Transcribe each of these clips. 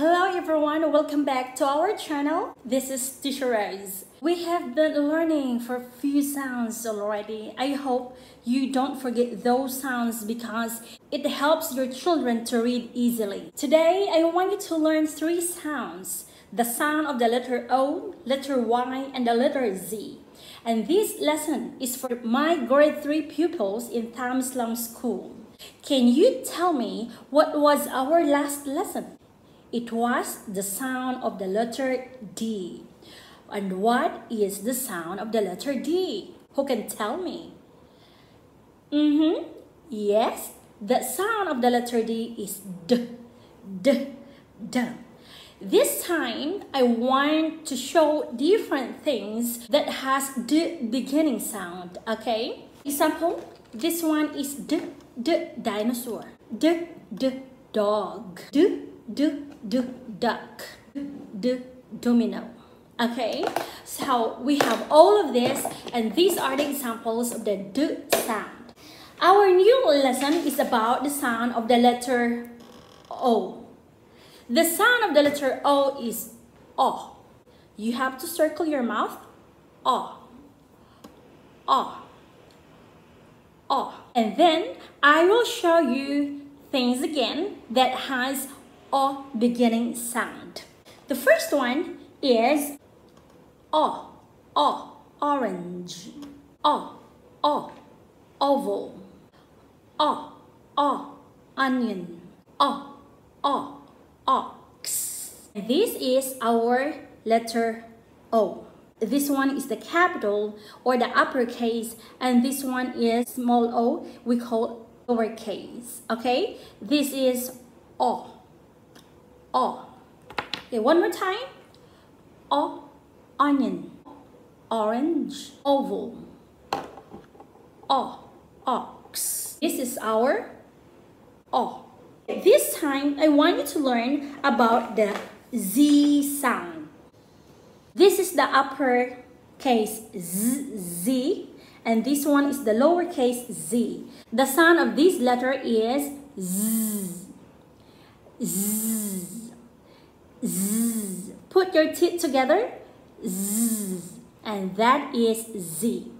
Hello everyone, welcome back to our channel. This is Teacher Rose. We have been learning for few sounds already. I hope you don't forget those sounds because it helps your children to read easily. Today, I want you to learn three sounds. The sound of the letter O, letter Y, and the letter Z. And this lesson is for my grade 3 pupils in Tham Islam School. Can you tell me what was our last lesson? It was the sound of the letter D. And what is the sound of the letter D? Who can tell me? Mm-hmm. Yes, the sound of the letter D is D. D. D. This time, I want to show different things that has D beginning sound, okay? Example, this one is D, D, dinosaur. D, D, dog. D, D, D, duck. D, domino. Okay, so we have all of this and these are the examples of the D sound. Our new lesson is about the sound of the letter O. The sound of the letter O is O. You have to circle your mouth. O. O. O. And then I will show you things again that has O beginning sound. The first one is O. O. Orange. O. O. Oval. O. O. Onion. O. O. Ox. This is our letter O. This one is the capital or the uppercase and this one is small o we call lowercase. Okay, this is O. Oh. O. Okay, one more time. O. Onion. Orange. Oval. O. Ox. This is our O. This time, I want you to learn about the Z sound. This is the upper case Z, Z, and this one is the lowercase z. The sound of this letter is Z. Z. Z. Put your teeth together. Z. And that is Z.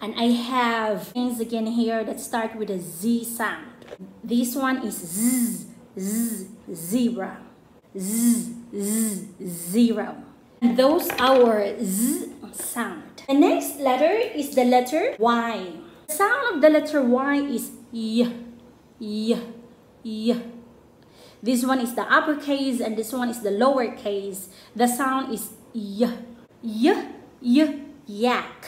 And I have things again here that start with a Z sound. This one is Z, Z, zebra. Z, Z, zero. And those our Z sound. The next letter is the letter Y. The sound of the letter Y is Y, Y, Y. This one is the uppercase and this one is the lowercase. The sound is Y, Y, Y, yak.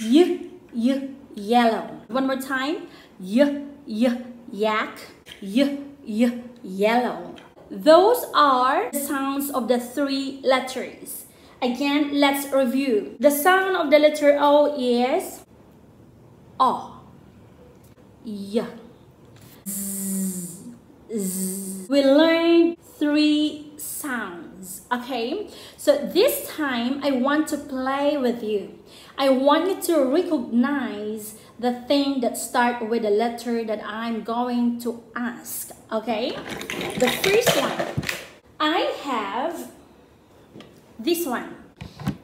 Y, Y, yellow. One more time. Y, Y, yak, y, y, yellow. Those are the sounds of the three letters. Again, let's review. The sound of the letter O is O, Y, Z, Z. We learned three sounds, okay? So this time, I want to play with you. I want you to recognize the thing that start with the letter that I'm going to ask, okay? The first one, I have this one.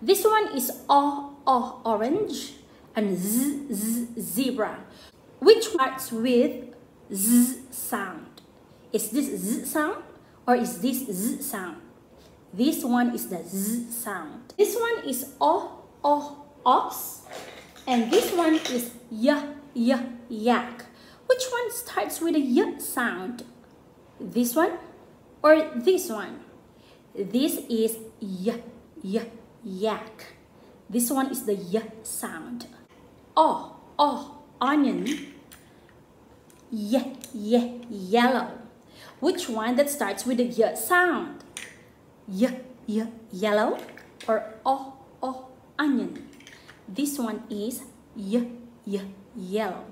This one is O, O, orange, and Z, Z, zebra, which starts with Z sound. Is this Z sound or is this Z sound? This one is the Z sound. This one is O, O, ox, and this one is y, y, yak. Which one starts with a y sound? This one or this one? This is y, y, yak. This one is the y sound. Oh, oh, onion. Y, y, yellow. Which one that starts with a y sound? Y, y, yellow or oh, oh, onion? This one is y, y, yellow.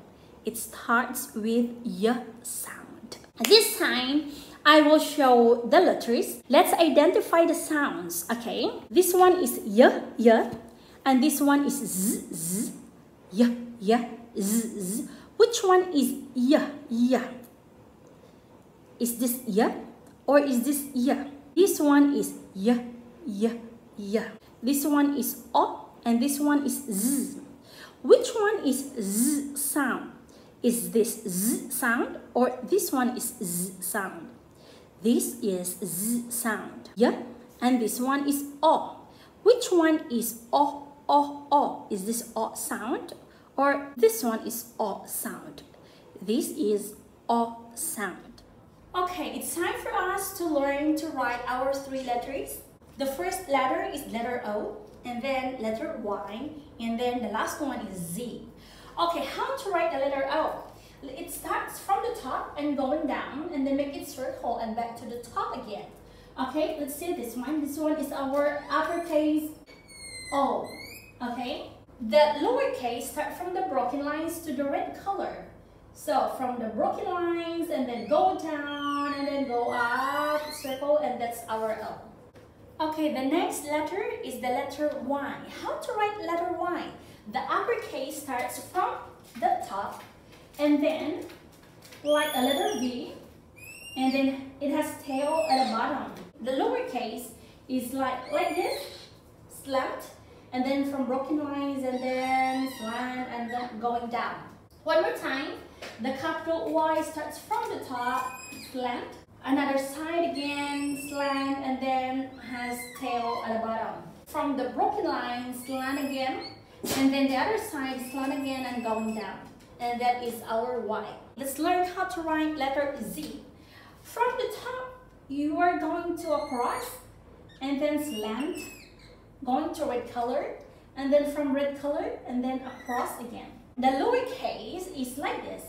It starts with y sound. This time, I will show the letters. Let's identify the sounds, okay? This one is y, y, and this one is z, z, y, y, z, z. Which one is y, y? Is this y or is this y? This one is y, y, y. This one is o and this one is z. Which one is z sound? Is this z sound or this one is z sound? This is z sound. Yeah, and this one is o. Which one is o, o, o? Is this o sound or this one is o sound? This is o sound. Okay, it's time for us to learn to write our three letters. The first letter is letter O, and then letter Y, and then the last one is Z. Okay, how to write the letter O? It starts from the top and going down, and then make it circle and back to the top again. Okay, let's see this one. This one is our uppercase O. Okay, the lowercase start from the broken lines to the red color. So from the broken lines and then go down and then go up, circle, and that's our L. Okay, the next letter is the letter Y. How to write letter Y? The uppercase starts from the top and then like a letter V and then it has tail at the bottom. The lowercase is like, like this, slant, and then from broken lines and then slant and then going down. One more time, the capital Y starts from the top, slant, another side again, slant, and then has tail at the bottom. From the broken line, slant again, and then the other side, slant again and going down. And that is our Y. Let's learn how to write letter Z. From the top, you are going to across, and then slant, going to red color, and then from red color, and then across again. The lowercase is like this.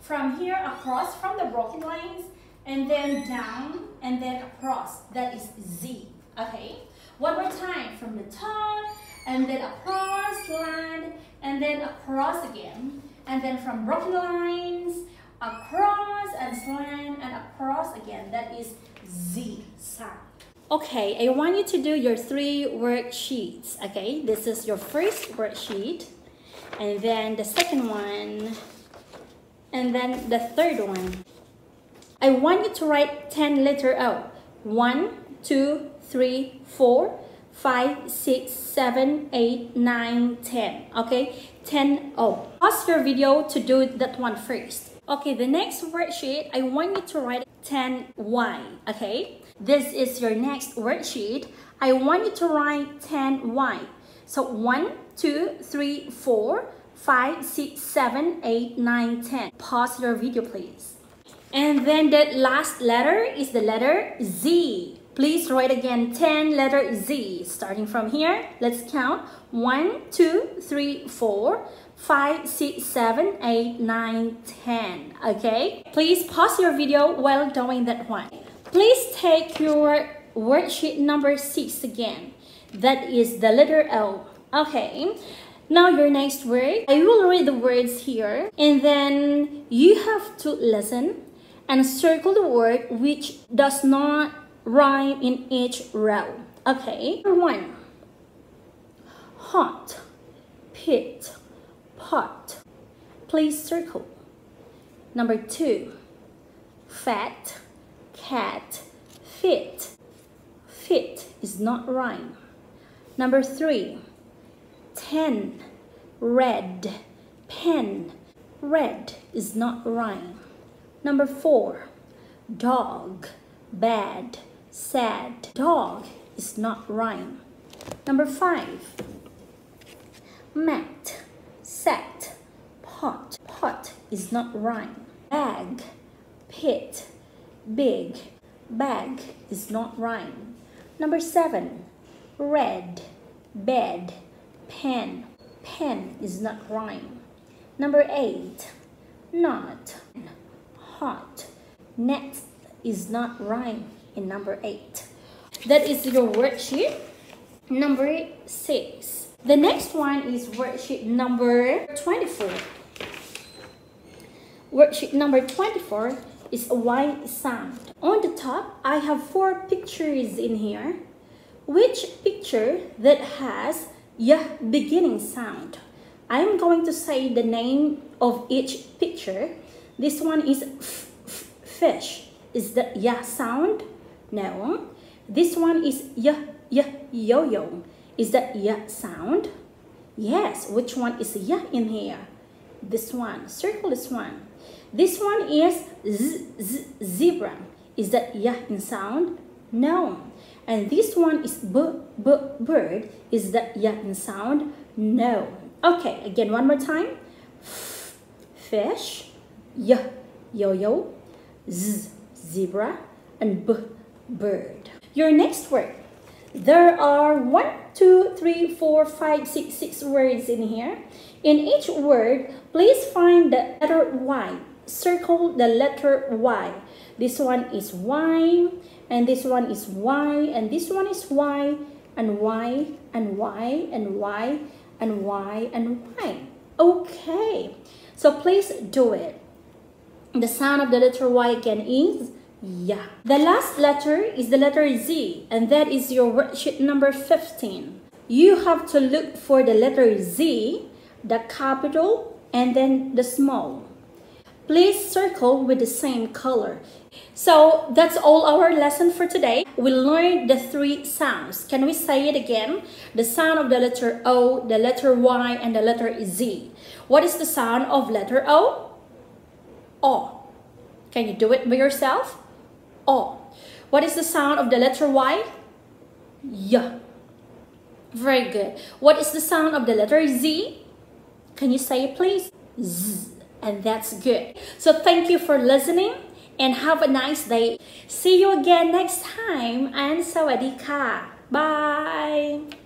From here across from the broken lines, and then down, and then across. That is Z, okay? One more time, from the top, and then across, land, and then across again. And then from broken lines, across and slant, and across again. That is Z sound. Okay, I want you to do your three worksheets, okay? This is your first worksheet and then the second one, and then the third one. I want you to write 10 letter O. 1, 2, 3, 4, 5, 6, 7, 8, 9, 10. Okay, 10 O. Pause your video to do that one first. Okay, the next worksheet, I want you to write 10 Y. Okay, this is your next worksheet. I want you to write 10 Y. So 1, 2, 3, 4, 5, 6, 7, 8, 9, 10. Pause your video please. And then the last letter is the letter Z. Please write again 10 letter Z. Starting from here, let's count. 1, 2, 3, 4, 5, 6, 7, 8, 9, 10. Okay? Please pause your video while doing that one. Please take your worksheet number 6 again. That is the letter L. Okay. Now your next word. I will read the words here and then you have to listen and circle the word which does not rhyme in each row. Okay. Number one. Hot, pit, pot. Please circle. Number two. Fat, cat, fit. Fit is not rhyme. Number three, ten, red, pen. Red is not rhyme. Number four, dog, bad, sad. Dog is not rhyme. Number five, mat, set, pot. Pot is not rhyme. Bag, pit, big. Bag is not rhyme. Number seven, red, bed, pen. Pen is not rhyme. Number eight, not, hot. Net is not rhyme in number eight. That is your worksheet. Number six. The next one is worksheet number 24. Worksheet number 24 is a Y sound. On the top, I have four pictures in here which picture that has y beginning sound. I am going to say the name of each picture. This one is f, f fish. Is the ya sound? No. This one is y, y, yo-yo. Is that y sound? Yes, which one is y in here? This one, circle this one. This one is z, z, zebra. Is that y in sound? No. And this one is b, b, bird. Is that y in sound? No. Okay, again, one more time. F, fish, y, yo-yo, z, zebra, and b, bird. Your next word. There are one, two, three, four, five, six, six words in here. In each word, please find the letter Y. Circle the letter Y. This one is Y, and this one is Y, and this one is Y, and Y, and Y, and Y, and Y, and Y. Okay, so please do it. The sound of the letter Y again is yeah. The last letter is the letter Z, and that is your worksheet number 15. You have to look for the letter Z, the capital, and then the small. Please circle with the same color. So that's all our lesson for today. We learned the three sounds. Can we say it again? The sound of the letter O, the letter Y, and the letter Z. What is the sound of letter O? O. Can you do it by yourself? O. What is the sound of the letter Y? Y. Very good. What is the sound of the letter Z? Can you say it please? Z. And that's good. So thank you for listening and have a nice day. See you again next time and sawadee ka. Bye.